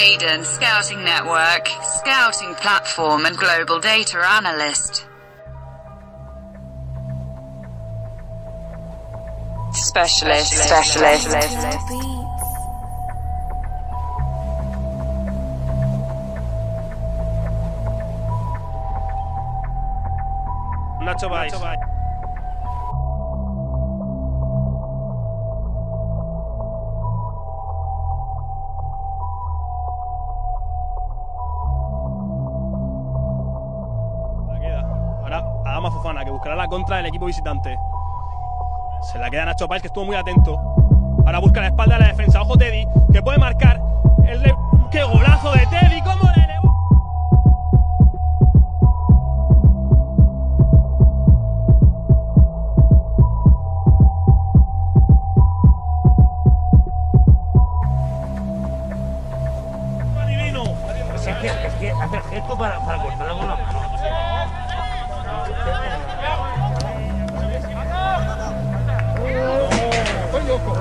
Aiden Scouting Network, Scouting Platform and Global Data Analyst. Specialist, specialist. Nacho Valls. Contra del equipo visitante. Se la queda Nacho Valls, que estuvo muy atento. Ahora busca la espalda de la defensa. Ojo Teddy, que puede marcar. El de... ¡Qué golazo de Teddy! ¿Cómo le. Es es que hace gesto para, para con la mano. 뛰었고.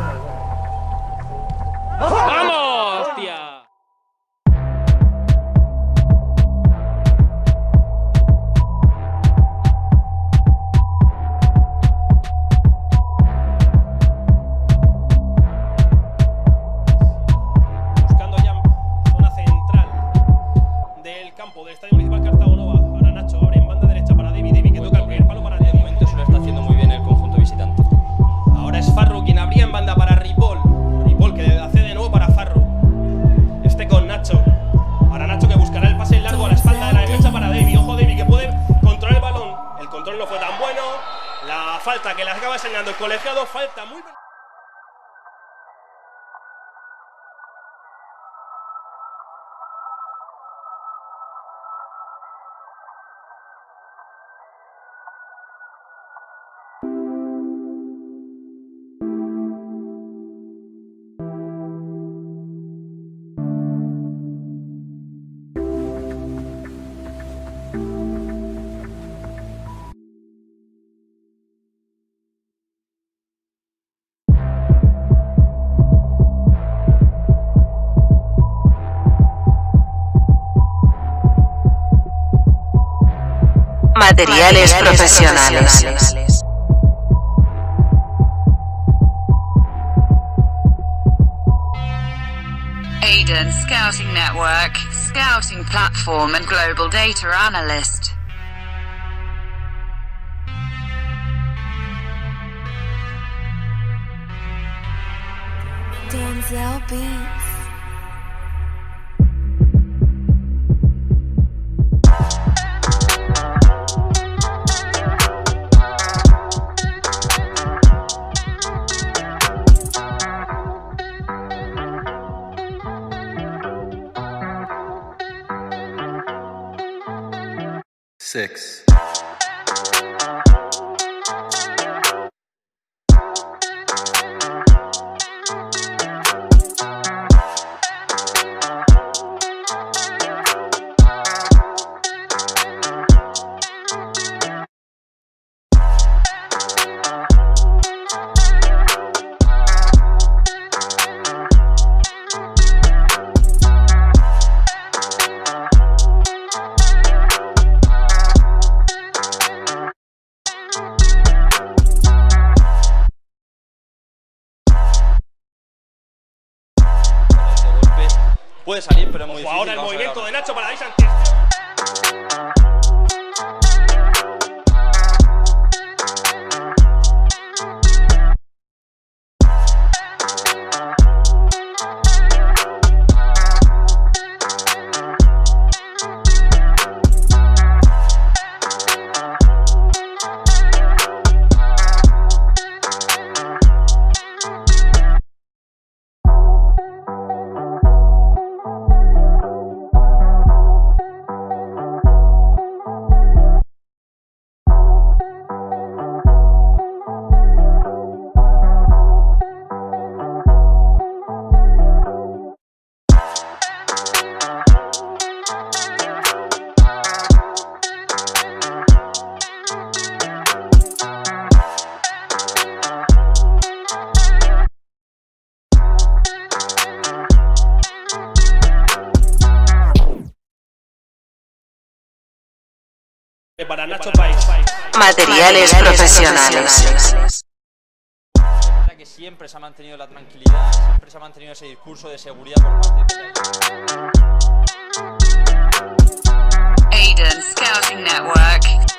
아마 el colegiado. Falta muy... Materiales profesionales. Aiden Scouting Network, Scouting Platform and Global Data Analyst. Denzel Beats. 6. Puede salir, pero es muy Ojo, difícil. ahora el movimiento de Nacho para David Nacho País. Materiales profesionales. que siempre se ha mantenido la tranquilidad, siempre se ha mantenido ese discurso de seguridad por parte de Aiden Scouting Network.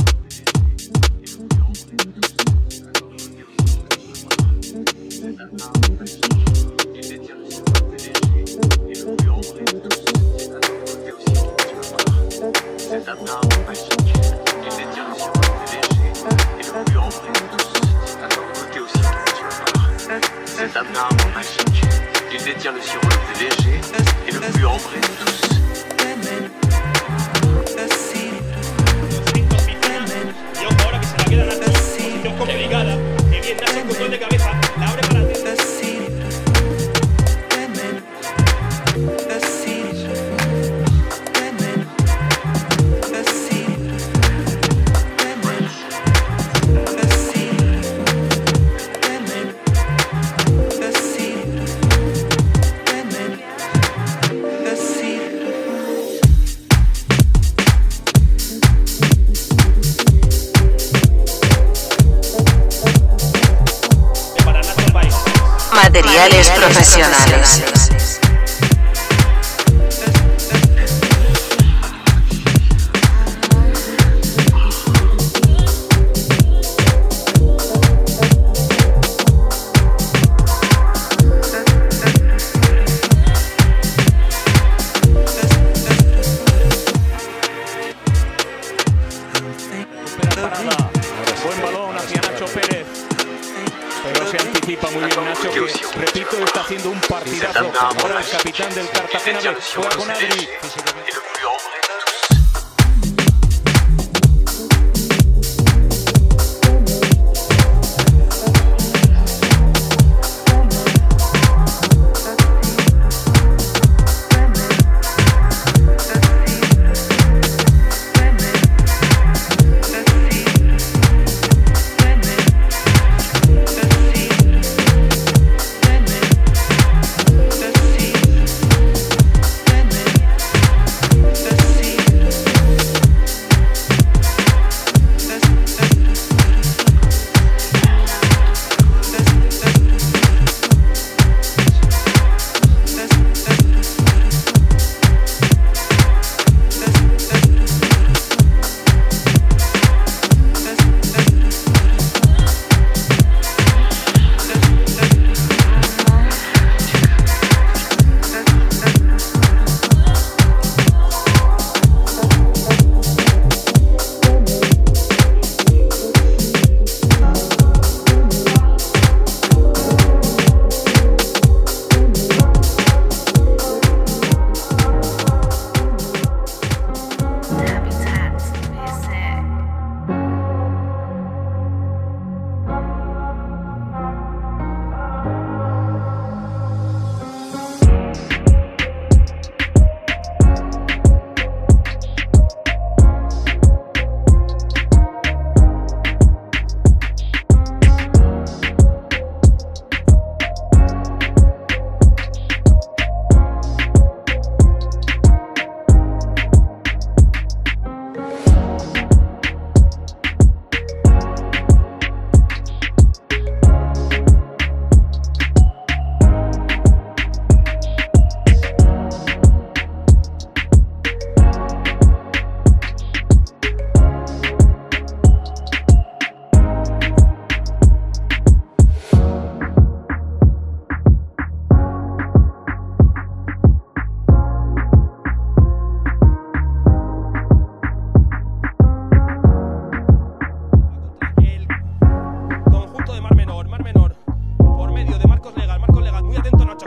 Cette abnorme magique, il détient le sirop le plus léger et le plus ambré de tous. Materiales profesionales. Se anticipa muy bien Nacho, que repito, está haciendo un partidazo. Ahora el capitán del Cartagena Juega con Adri.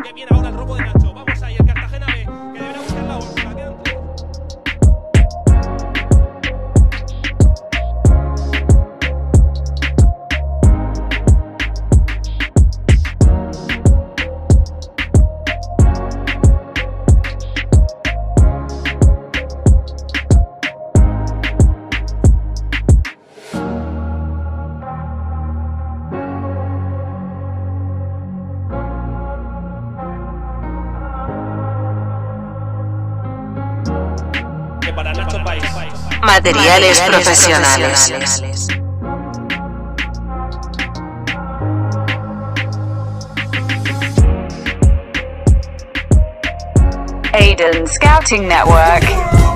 Que viene ahora el robo de Nacho. Vamos ahí, el Materiales profesionales. Aiden Scouting Network.